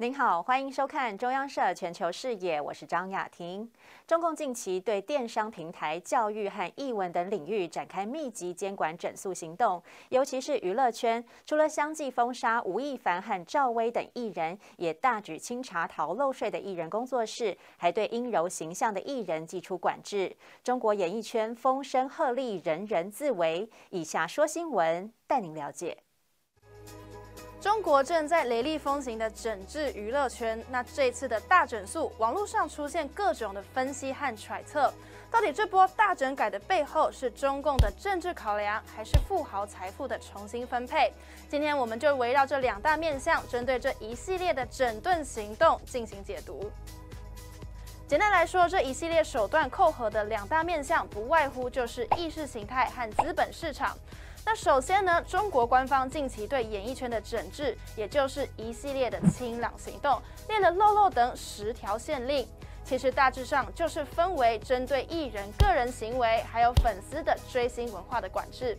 您好，欢迎收看中央社全球视野，我是张雅婷。中共近期对电商平台、教育和艺文等领域展开密集监管整肃行动，尤其是娱乐圈，除了相继封杀吴亦凡和赵薇等艺人，也大举清查逃漏税的艺人工作室，还对阴柔形象的艺人寄出管制。中国演艺圈风声鹤唳，人人自危。以下说新闻，带您了解。中国正在雷厉风行的整治娱乐圈，那这次的大整肃，网络上出现各种的分析和揣测，到底这波大整改的背后是中共的政治考量，还是富豪财富的重新分配？今天我们就围绕这两大面向，针对这一系列的整顿行动进行解读。简单来说，这一系列手段扣合的两大面向，不外乎就是意识形态和资本市场。那首先呢，中国官方近期对演艺圈的整治，也就是一系列的清朗行动，列了漏漏等十条限令。其实大致上就是分为针对艺人个人行为，还有粉丝的追星文化的管制。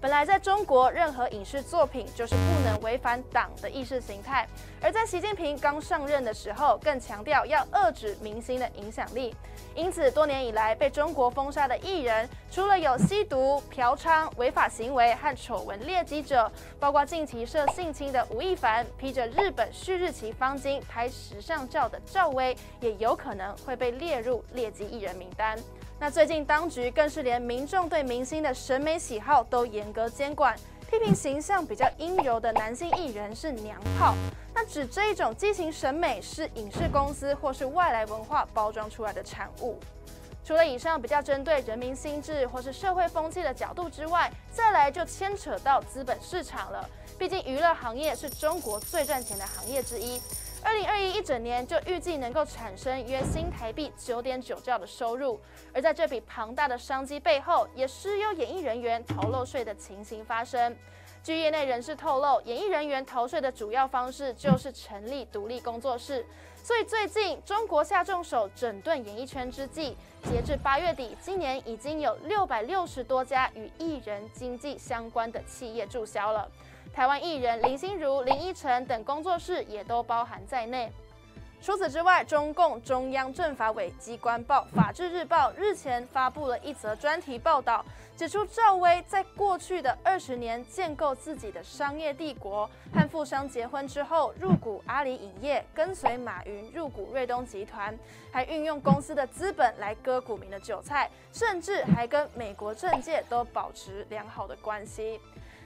本来在中国，任何影视作品就是不能违反党的意识形态。而在习近平刚上任的时候，更强调要遏制明星的影响力。因此，多年以来被中国封杀的艺人，除了有吸毒、嫖娼、违法行为和丑闻劣迹者，包括近期涉性侵的吴亦凡，披着日本旭日旗方巾拍时尚照的赵薇，也有可能会被列入劣迹艺人名单。那最近当局更是连民众对明星的审美喜好都严格监管，批评形象比较阴柔的男性艺人是娘炮。那指这一种畸形审美是影视公司或是外来文化包装出来的产物。除了以上比较针对人民心智或是社会风气的角度之外，再来就牵扯到资本市场了。毕竟娱乐行业是中国最赚钱的行业之一。二零二一一整年就预计能够产生约新台币九点九兆的收入，而在这笔庞大的商机背后，也时有演艺人员逃漏税的情形发生。据业内人士透露，演艺人员逃税的主要方式就是成立独立工作室。所以最近中国下重手整顿演艺圈之际，截至八月底，今年已经有六百六十多家与艺人经济相关的企业注销了。台湾艺人林心如、林依晨等工作室也都包含在内。除此之外，中共中央政法委机关报《法制日报》日前发布了一则专题报道，指出赵薇在过去的二十年建构自己的商业帝国，和富商结婚之后入股阿里影业，跟随马云入股瑞东集团，还运用公司的资本来割股民的韭菜，甚至还跟美国政界都保持良好的关系。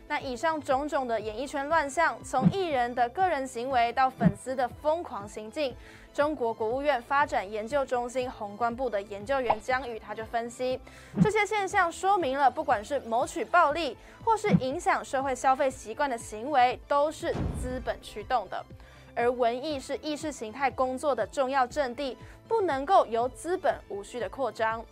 那以上种种的演艺圈乱象，从艺人的个人行为到粉丝的疯狂行径，中国国务院发展研究中心宏观部的研究员江宇他就分析，这些现象说明了，不管是谋取暴利，或是影响社会消费习惯的行为，都是资本驱动的。而文艺是意识形态工作的重要阵地，不能够由资本无序的扩张。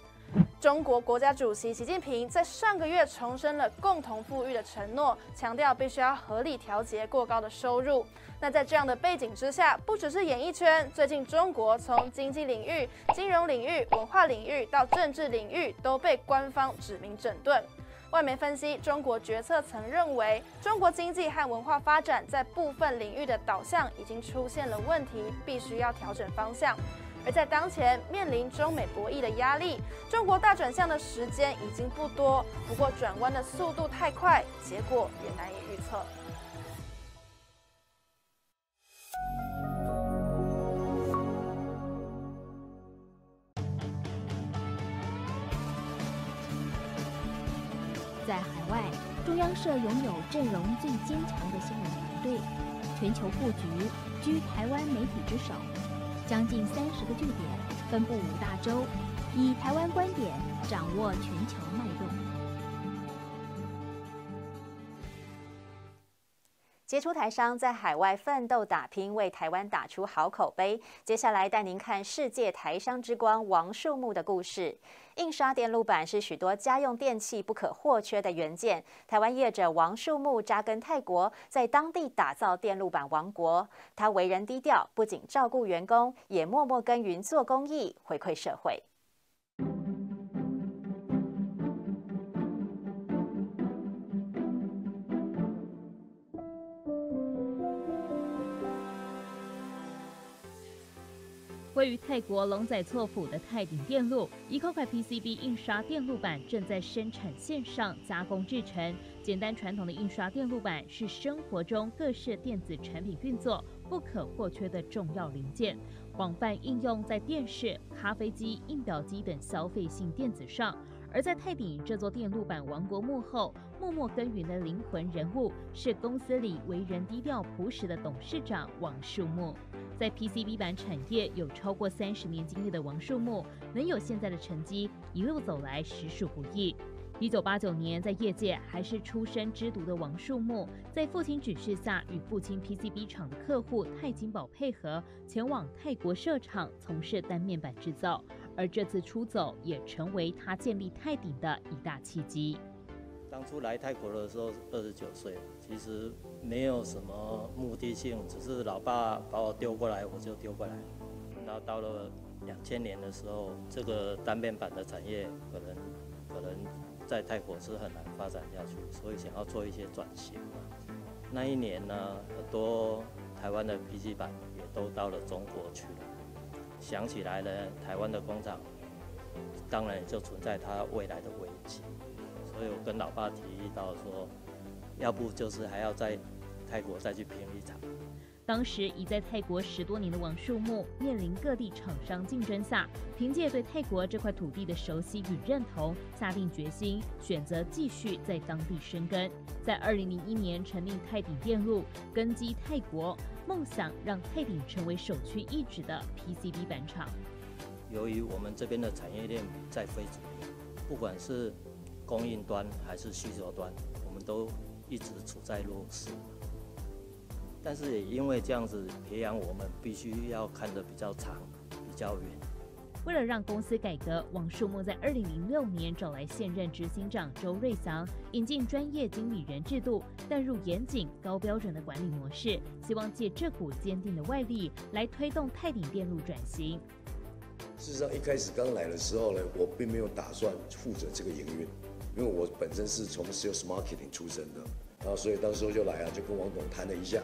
中国国家主席习近平在上个月重申了共同富裕的承诺，强调必须要合理调节过高的收入。那在这样的背景之下，不只是演艺圈，最近中国从经济领域、金融领域、文化领域到政治领域都被官方指明整顿。外媒分析，中国决策层认为，中国经济和文化发展在部分领域的导向已经出现了问题，必须要调整方向。而在当前面临中美博弈的压力，中国大转向的时间已经不多。不过转弯的速度太快，结果也难以预测。在海外，中央社拥有阵容最坚强的新闻团队，全球布局居台湾媒体之首。将近三十个据点，分布五大洲，以台湾观点掌握全球。杰出台商在海外奋斗打拼，为台湾打出好口碑。接下来带您看世界台商之光王树木的故事。印刷电路板是许多家用电器不可或缺的元件。台湾业者王树木扎根泰国，在当地打造电路板王国。他为人低调，不仅照顾员工，也默默耕耘做公益，回馈社会。位于泰国龙仔错府的泰鼎电路一块块 PCB 印刷电路板正在生产线上加工制成。简单传统的印刷电路板是生活中各式电子产品运作不可或缺的重要零件，广泛应用在电视、咖啡机、印表机等消费性电子上。而在泰鼎这座电路板王国幕后，默默耕耘的灵魂人物是公司里为人低调朴实的董事长王树木。在 PCB 板产业有超过三十年经历的王树木，能有现在的成绩，一路走来实属不易。一九八九年，在业界还是出身之独的王树木，在父亲指示下，与父亲 PCB 厂的客户泰金宝配合，前往泰国设厂从事单面板制造。而这次出走也成为他建立泰鼎的一大契机。当初来泰国的时候二十九岁，其实没有什么目的性，只是老爸把我丢过来，我就丢过来。然后到了两千年的时候，这个单面板的产业可能可能在泰国是很难发展下去，所以想要做一些转型嘛。那一年呢，很多台湾的 PC 板也都到了中国去了。想起来呢，台湾的工厂当然就存在它未来的危机，所以我跟老爸提议到说，要不就是还要在泰国再去拼一场。当时已在泰国十多年的王树木，面临各地厂商竞争下，凭借对泰国这块土地的熟悉与认同，下定决心选择继续在当地生根。在二零零一年成立泰鼎电路，根基泰国，梦想让泰鼎成为首屈一指的 PCB 板厂。由于我们这边的产业链在非主流，不管是供应端还是需求端，我们都一直处在弱势。但是也因为这样子培养我们，必须要看得比较长、比较远。为了让公司改革，王树木在二零零六年找来现任执行长周瑞祥，引进专业经理人制度，带入严谨高标准的管理模式，希望借这股坚定的外力来推动泰鼎电路转型。事实上，一开始刚来的时候呢，我并没有打算负责这个营运，因为我本身是从 sales marketing 出身的，然后所以当时就来啊，就跟王董谈了一下。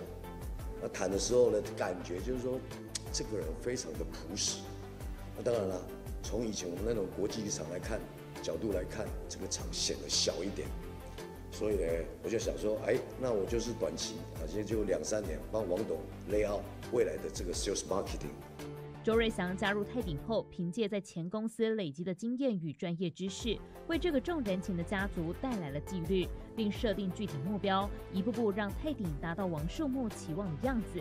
那谈的时候呢，感觉就是说，这个人非常的朴实。那当然了，从以前我们那种国际场来看，角度来看，这个厂显得小一点。所以呢，我就想说，哎，那我就是短期，啊，现在就两三年，帮王董 lay out 未来的这个 sales marketing。周瑞祥加入泰鼎后，凭借在前公司累积的经验与专业知识，为这个重人情的家族带来了纪律，并设定具体目标，一步步让泰鼎达到王树木期望的样子。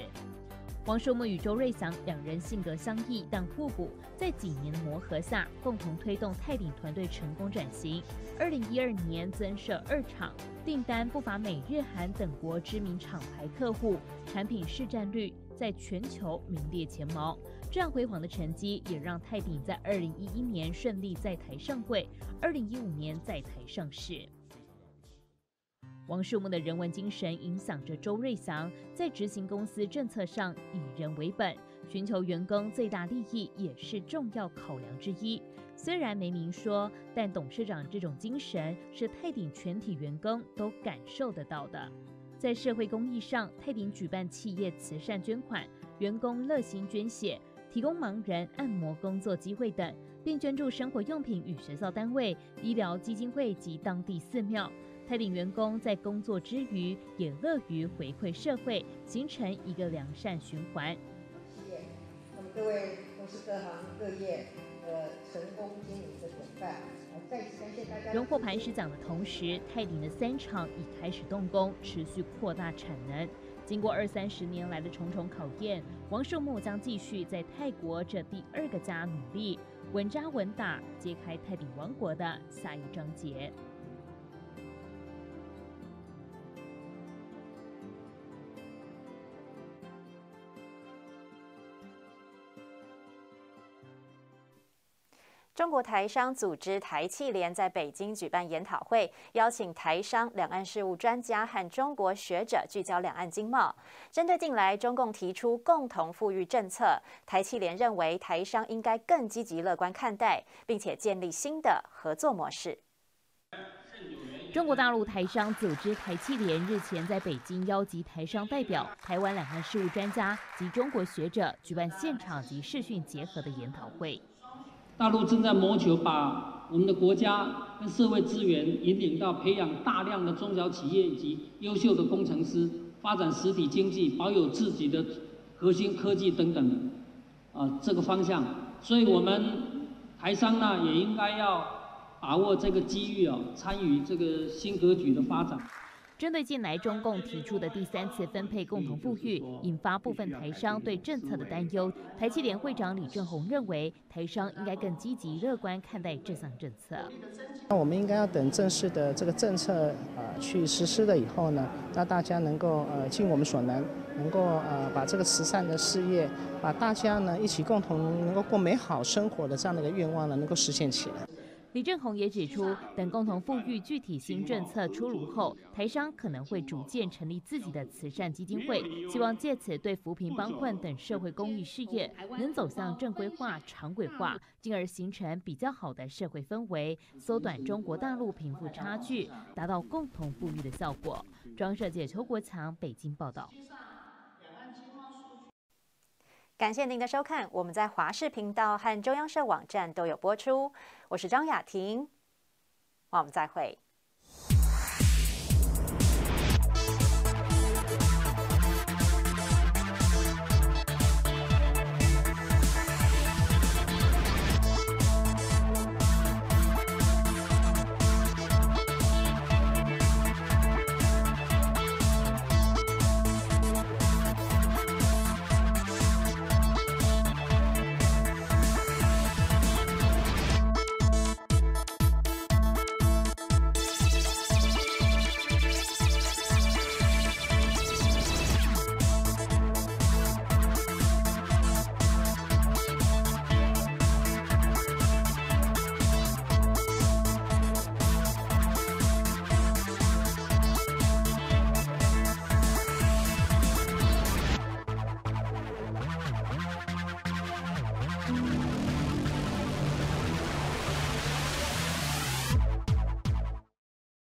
王树木与周瑞祥两人性格相异但互补，在几年的磨合下，共同推动泰鼎团队成功转型。二零一二年增设二厂，订单不乏美日韩等国知名厂牌客户，产品市占率在全球名列前茅。这样辉煌的成绩，也让泰鼎在二零一一年顺利在台上柜，二零一五年在台上市。王树木的人文精神影响着周瑞祥，在执行公司政策上以人为本，寻求员工最大利益也是重要考量之一。虽然没明说，但董事长这种精神是泰鼎全体员工都感受得到的。在社会公益上，泰鼎举办企业慈善捐款，员工热心捐血。提供盲人按摩工作机会等，并捐助生活用品与学校单位、医疗基金会及当地寺庙。泰鼎员工在工作之余也乐于回馈社会，形成一个良善循环。谢谢，那么各位都是各行各业的成功经营的典范，再次感谢大家。荣获磐石奖的同时，泰鼎的三厂已开始动工，持续扩大产能。经过二三十年来的重重考验，王树木将继续在泰国这第二个家努力，稳扎稳打，揭开泰鼎王国的下一章节。中国台商组织台企联在北京举办研讨会，邀请台商、两岸事务专家和中国学者聚焦两岸经贸。针对近来中共提出共同富裕政策，台企联认为台商应该更积极乐观看待，并且建立新的合作模式。中国大陆台商组织台气联日前在北京邀集台商代表、台湾两岸事务专家及中国学者，举办现场及视讯结合的研讨会。大陆正在谋求把我们的国家跟社会资源引领到培养大量的中小企业以及优秀的工程师，发展实体经济，保有自己的核心科技等等的啊这个方向。所以我们台商呢也应该要。把握这个机遇哦，参与这个新格局的发展。针对近来中共提出的第三次分配共同富裕，引发部分台商对政策的担忧。台企联会长李正宏认为，台商应该更积极乐观看待这项政策。那我们应该要等正式的这个政策呃去实施了以后呢，那大家能够呃尽我们所能，能够呃把这个慈善的事业，把大家呢一起共同能够过美好生活的这样的一个愿望呢，能够实现起来。李正宏也指出，等共同富裕具体新政策出炉后，台商可能会逐渐成立自己的慈善基金会，希望借此对扶贫帮困等社会公益事业能走向正规化、常规化，进而形成比较好的社会氛围，缩短中国大陆贫富差距，达到共同富裕的效果。庄社记邱国强北京报道。感谢您的收看，我们在华视频道和中央社网站都有播出。我是张雅婷，我们再会。